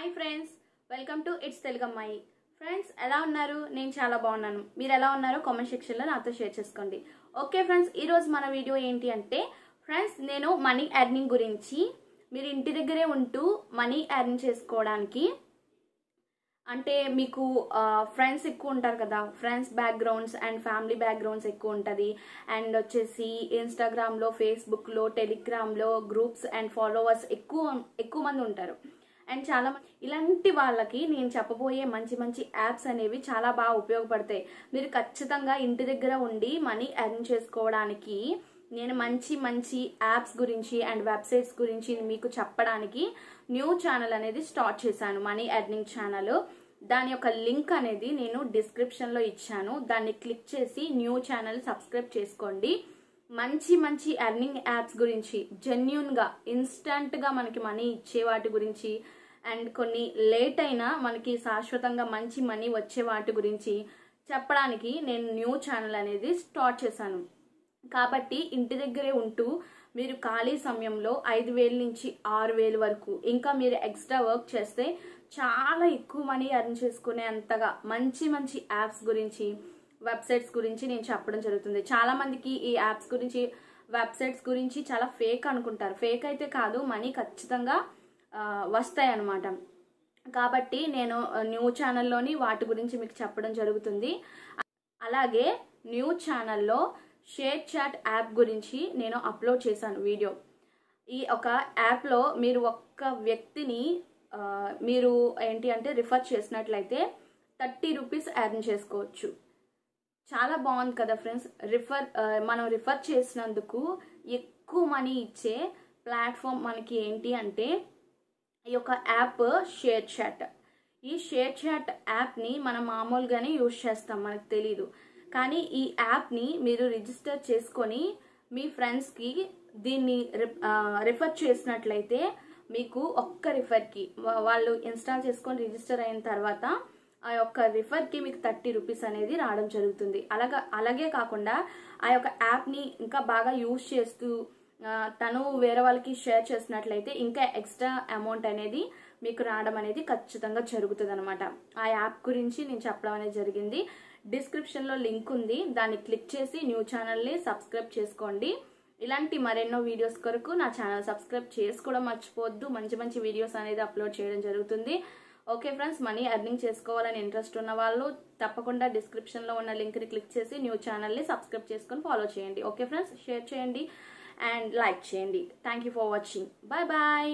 Hi friends welcome to it's Telugu అమ్మాయి friends ఎలా ఉన్నారు? నేను చాలా బాగున్నాను. మీరు ఎలా ఉన్నారో కామెంట్ సెక్షన్లో నాతో షేర్ చేసుకోండి. ఓకే ఫ్రెండ్స్ ఈరోజు మన వీడియో ఏంటి అంటే ఫ్రెండ్స్ నేను మనీ ఎర్నింగ్ గురించి మీరు ఇంటి దగ్గరే ఉంటూ మనీ ఎర్న్ చేసుకోవడానికి అంటే మీకు ఫ్రెండ్స్ ఎక్కువ ఉంటారు కదా friends backgrounds and family backgrounds ఎక్కువ ఉంటుంది. అండ్ వచ్చేసి ఇన్స్టాగ్రామ్లో ఫేస్బుక్లో టెలిగ్రామ్లో గ్రూప్స్ అండ్ ఫాలోవర్స్ ఎక్కువ ఎక్కువ మంది ఉంటారు. అండ్ చాలా మంది ఇలాంటి వాళ్ళకి నేను చెప్పబోయే మంచి మంచి యాప్స్ అనేవి చాలా బాగా ఉపయోగపడతాయి. మీరు ఖచ్చితంగా ఇంటి దగ్గర ఉండి మనీ ఎర్న్ చేసుకోవడానికి నేను మంచి మంచి యాప్స్ గురించి అండ్ వెబ్సైట్స్ గురించి మీకు చెప్పడానికి న్యూ ఛానల్ అనేది స్టార్ట్ చేశాను మనీ ఎర్నింగ్ ఛానల్. దాని యొక్క లింక్ అనేది నేను డిస్క్రిప్షన్లో ఇచ్చాను. దాన్ని క్లిక్ చేసి న్యూ ఛానల్ సబ్స్క్రైబ్ చేసుకోండి. మంచి మంచి ఎర్నింగ్ యాప్స్ గురించి జెన్యున్గా ఇన్స్టంట్గా మనకి మనీ ఇచ్చే వాటి గురించి అండ్ కొన్ని లేట్ అయినా మనకి శాశ్వతంగా మంచి మనీ వచ్చే వాటి గురించి చెప్పడానికి నేను న్యూ ఛానల్ అనేది స్టార్ట్ చేశాను. కాబట్టి ఇంటి దగ్గరే ఉంటూ మీరు ఖాళీ సమయంలో ఐదు వేల నుంచి ఆరు వేలు వరకు ఇంకా మీరు ఎక్స్ట్రా వర్క్ చేస్తే చాలా ఎక్కువ మనీ అర్న్ చేసుకునే అంతగా మంచి మంచి యాప్స్ గురించి వెబ్సైట్స్ గురించి నేను చెప్పడం జరుగుతుంది. చాలా మందికి ఈ యాప్స్ గురించి వెబ్సైట్స్ గురించి చాలా ఫేక్ అనుకుంటారు. ఫేక్ అయితే కాదు మనీ ఖచ్చితంగా వస్తాయి అన్నమాట కాబట్టి నేను న్యూ ఛానల్లోని వాటి గురించి మీకు చెప్పడం జరుగుతుంది. అలాగే న్యూ ఛానల్లో షేర్ చాట్ యాప్ గురించి నేను అప్లోడ్ చేశాను వీడియో. ఈ ఒక యాప్లో మీరు ఒక్క వ్యక్తిని మీరు ఏంటి అంటే రిఫర్ చేసినట్లయితే థర్టీ రూపీస్ ఎర్న్ చేసుకోవచ్చు. చాలా బాగుంది కదా ఫ్రెండ్స్. రిఫర్ మనం రిఫర్ చేసినందుకు ఎక్కువ మనీ ఇచ్చే ప్లాట్ఫామ్ మనకి ఏంటి అంటే ఈ యొక్క యాప్ షేర్ చాట్. ఈ షేర్ చాట్ యాప్ని మనం మామూలుగానే యూజ్ చేస్తాం మనకు తెలీదు. కానీ ఈ యాప్ని మీరు రిజిస్టర్ చేసుకొని మీ ఫ్రెండ్స్కి దీన్ని రిఫర్ చేసినట్లయితే మీకు ఒక్క రిఫర్కి వాళ్ళు ఇన్స్టాల్ చేసుకొని రిజిస్టర్ అయిన తర్వాత ఆ యొక్క రిఫర్కి మీకు థర్టీ రూపీస్ అనేది రావడం జరుగుతుంది. అలాగా అలాగే కాకుండా ఆ యొక్క యాప్ని ఇంకా బాగా యూజ్ చేస్తూ తను వేరే వాళ్ళకి షేర్ చేసినట్లయితే ఇంకా ఎక్స్ట్రా అమౌంట్ అనేది మీకు రావడం అనేది ఖచ్చితంగా జరుగుతుంది అనమాట ఆ యాప్ గురించి నేను చెప్పడం అనేది జరిగింది. డిస్క్రిప్షన్లో లింక్ ఉంది. దాన్ని క్లిక్ చేసి న్యూ ఛానల్ని సబ్స్క్రైబ్ చేసుకోండి. ఇలాంటి మరెన్నో వీడియోస్ కొరకు నా ఛానల్ సబ్స్క్రైబ్ చేసుకోవడం మర్చిపోవద్దు. మంచి మంచి వీడియోస్ అనేది అప్లోడ్ చేయడం జరుగుతుంది. ఓకే ఫ్రెండ్స్ మనీ ఎర్నింగ్ చేసుకోవాలని ఇంట్రెస్ట్ ఉన్న వాళ్ళు తప్పకుండా డిస్క్రిప్షన్లో ఉన్న లింక్ని క్లిక్ చేసి న్యూ ఛానల్ని సబ్స్క్రైబ్ చేసుకొని ఫాలో చేయండి. ఓకే ఫ్రెండ్స్ షేర్ చేయండి. అండ్ లైక్ చేయండి thank you for watching bye bye